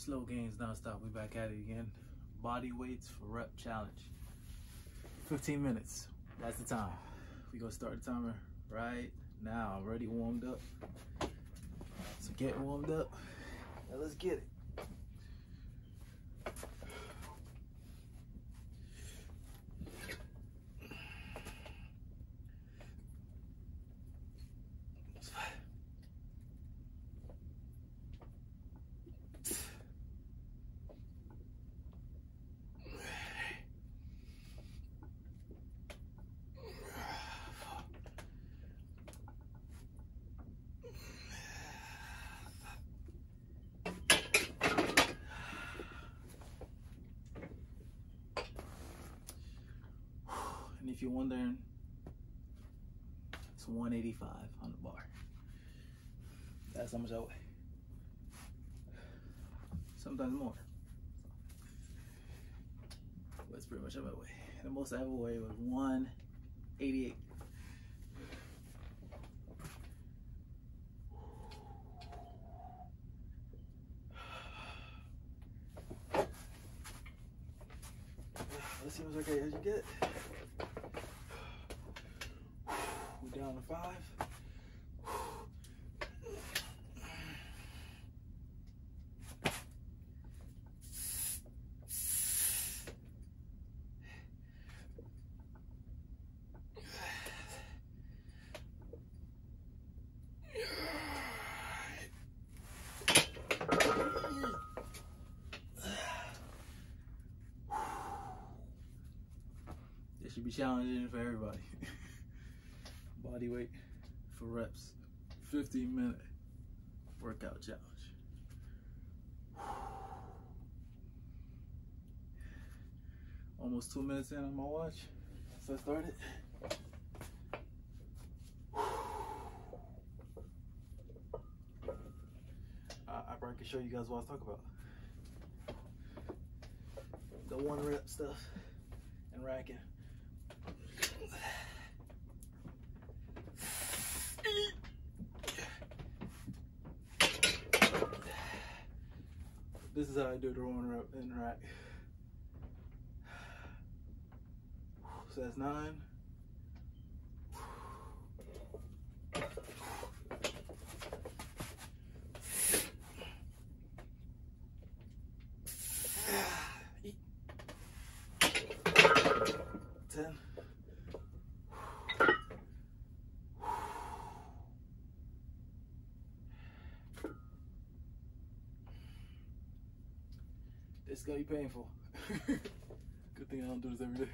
Slow gains nonstop. We back at it again. Body weights for rep challenge. 15 minutes. That's the time. We gonna start the timer right now. Already warmed up. So get warmed up. Now let's get it. And if you're wondering, it's 185 on the bar. That's how much I weigh. Sometimes more. That's pretty much how I weigh. The most I ever weighed was 188. Let's see what's okay as you get. We're down to five. It should be challenging for everybody. Body weight for reps. 15 minute workout challenge. Almost two minutes in on my watch since I started. I, I probably can show you guys what I was talking about. The one rep stuff and racking. This is how I do the one rep and rack. So that's nine. It's gonna be painful. Good thing I don't do this every day.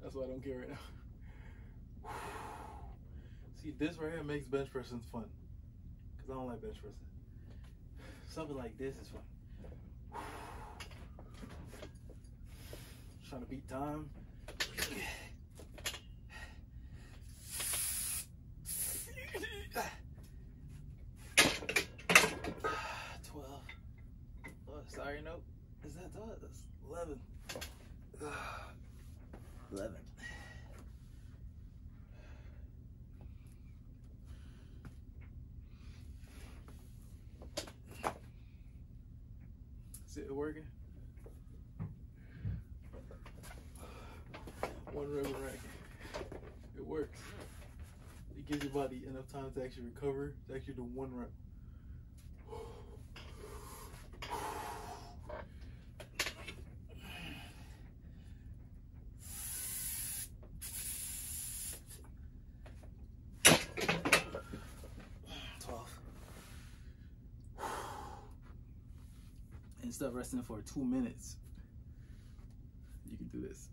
That's why I don't care right now. See, this right here makes bench pressing fun. Cause I don't like bench pressing. Something like this is fun. Trying to beat time. Is that that? That's 11. 11. Is it working? One rep rack. It works. It gives your body enough time to actually recover, to actually do one rep. Instead of resting for two minutes, you can do this.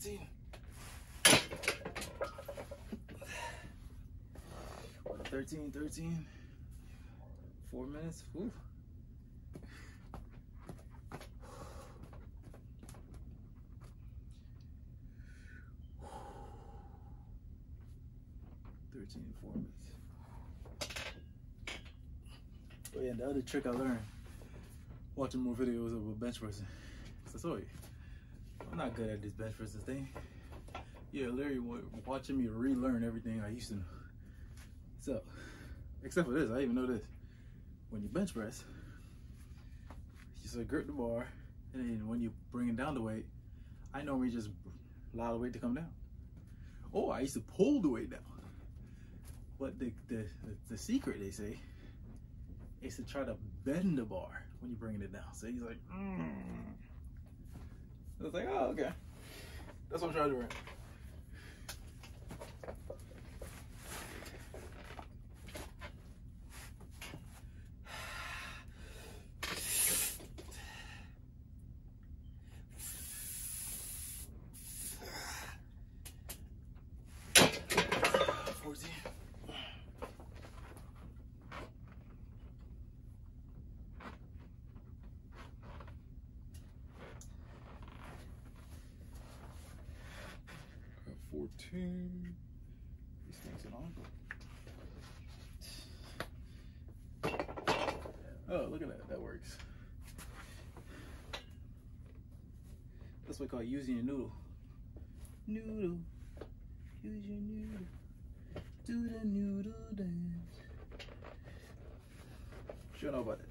Thirteen. 13, 13. Four minutes. Whew. 13, four minutes. Oh yeah, the other trick I learned watching more videos of a bench person. So sorry, I'm not good at this bench press thing. Yeah, Larry watching me relearn everything I used to know. So, except for this, I even know this. When you bench press, you just grip the bar, and then when you bring down the weight, I normally just allow the weight to come down. Oh, I used to pull the weight down. But the, the, the, the secret, they say, is to try to bend the bar when you're bringing it down. So he's like, mm. I was like, oh, okay. That's what I'm trying to do right Things on. Oh, look at that. That works. That's what we call using your noodle. Noodle. Use your noodle. Do the noodle dance. Sure know about it.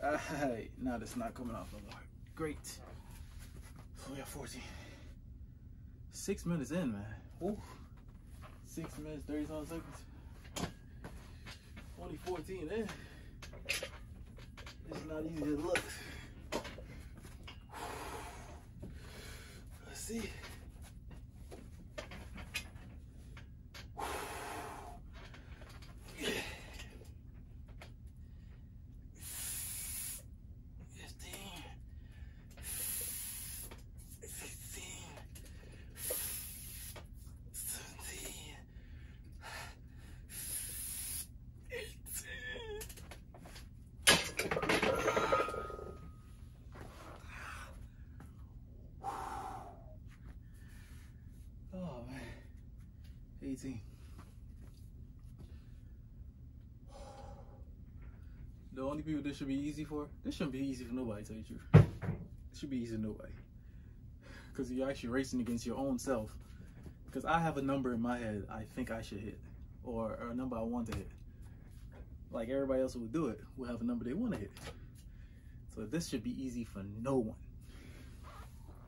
Alright, now that's not coming off no more. Great. So we have 14. Six minutes in, man. Ooh. Six minutes, 30 seconds. Only 14 in. It's not easy to look. Let's see. The only people this should be easy for, this shouldn't be easy for nobody, tell you the truth. It should be easy to nobody. Because you're actually racing against your own self. Because I have a number in my head I think I should hit. Or, or a number I want to hit. Like everybody else who would do it will have a number they want to hit. So this should be easy for no one.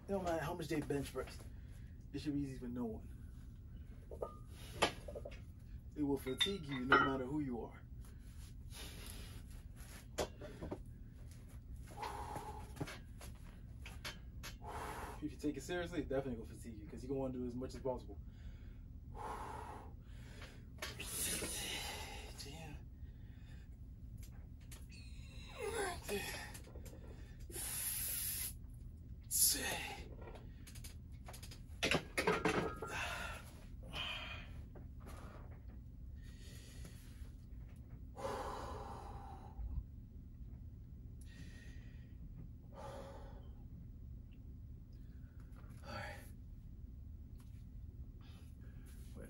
It don't matter how much they bench press. It should be easy for no one. It will fatigue you no matter who you are. If you take it seriously, definitely gonna fatigue you because you're gonna want to do as much as possible.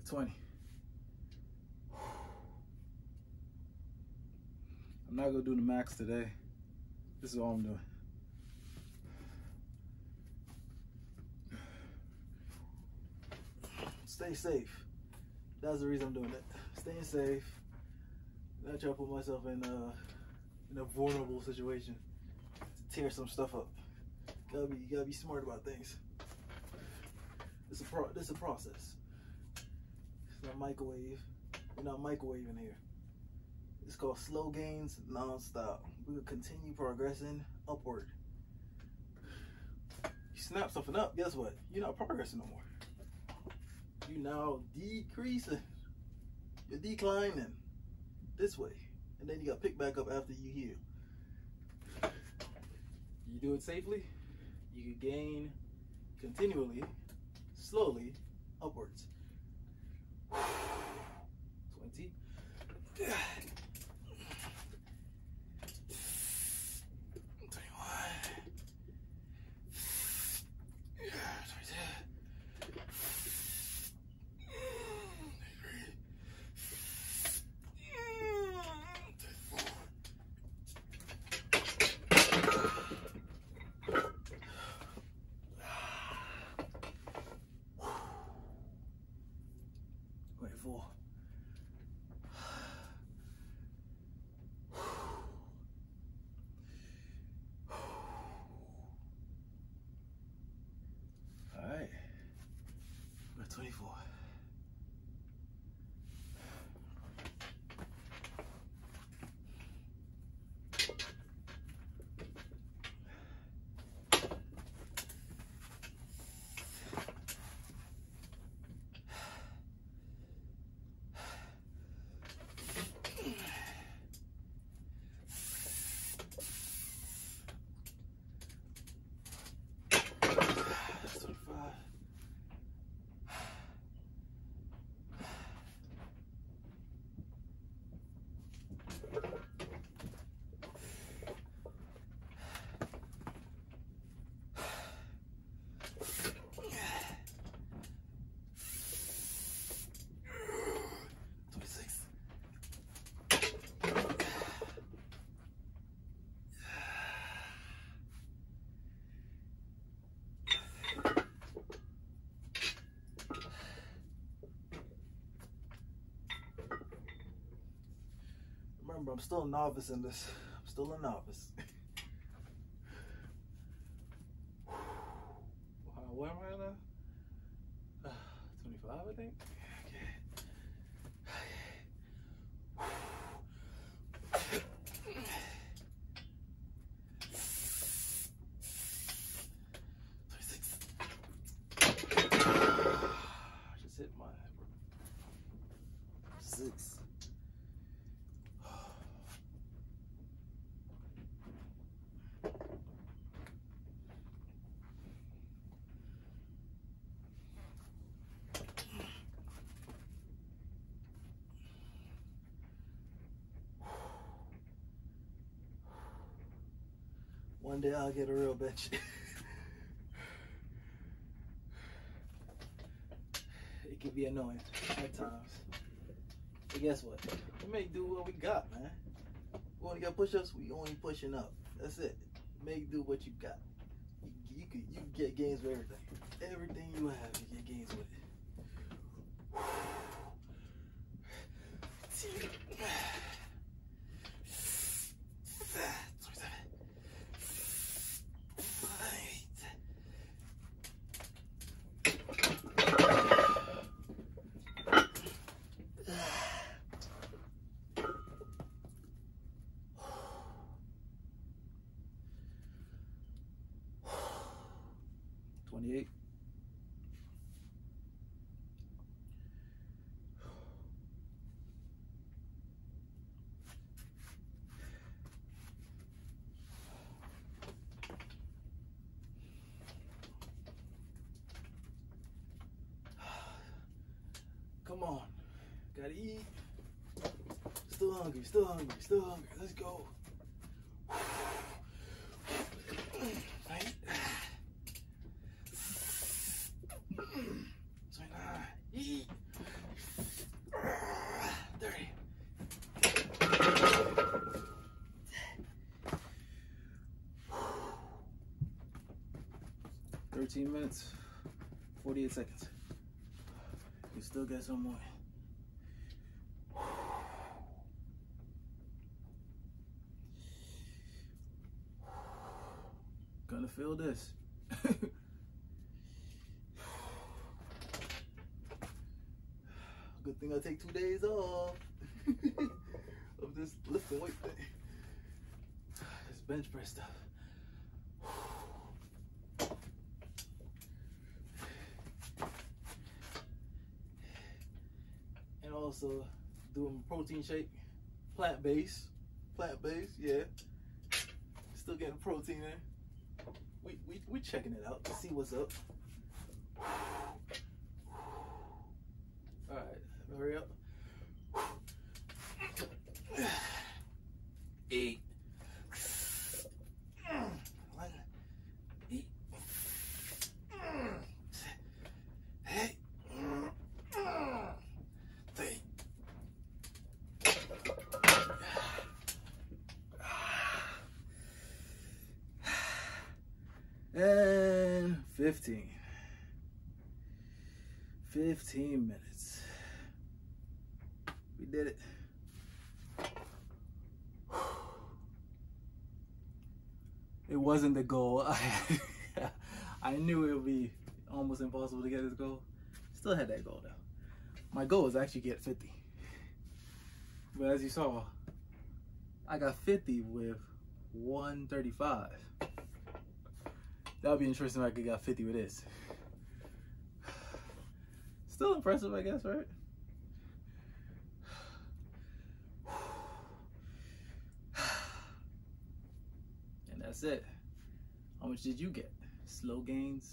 at 20. I'm not gonna do the max today. This is all I'm doing. Stay safe. That's the reason I'm doing it. Staying safe. Not trying to put myself in a, in a vulnerable situation to tear some stuff up. Gotta be, gotta be smart about things. It's a pro, a process. Not microwave. We're not microwaving here. It's called slow gains non-stop. We will continue progressing upward. You snap something up, guess what? You're not progressing no more. You now decreasing. You're declining this way. And then you got to pick back up after you heal. You do it safely, you can gain continually, slowly, upwards. 20. Remember, I'm still a novice in this. I'm still a novice. wow, where am I now? Uh, 25, I think. Just hit my six. One day I'll get a real bitch. it can be annoying at times. But guess what? We make do what we got, man. We only got push-ups, we only pushing up. That's it. Make do what you got. You, you you can get gains with everything. Everything you have, you get gains with it. Come on. Gotta eat. Still hungry, still hungry, still hungry. Let's go. Right? 29. Eat. 30. Thirteen minutes, forty-eight seconds. We still got some more. Gonna feel this. Good thing I take two days off of this lifting weight thing. This bench press stuff. And also doing protein shake, plant based, plant based, yeah. Still getting protein in. We we we checking it out to see what's up. All right, hurry up. 15. 15 minutes. We did it. It wasn't the goal. I, I knew it would be almost impossible to get this goal. Still had that goal though. My goal was actually get 50. But as you saw, I got 50 with 135. That would be interesting if I could got 50 with this. Still impressive, I guess, right? And that's it. How much did you get? Slow gains,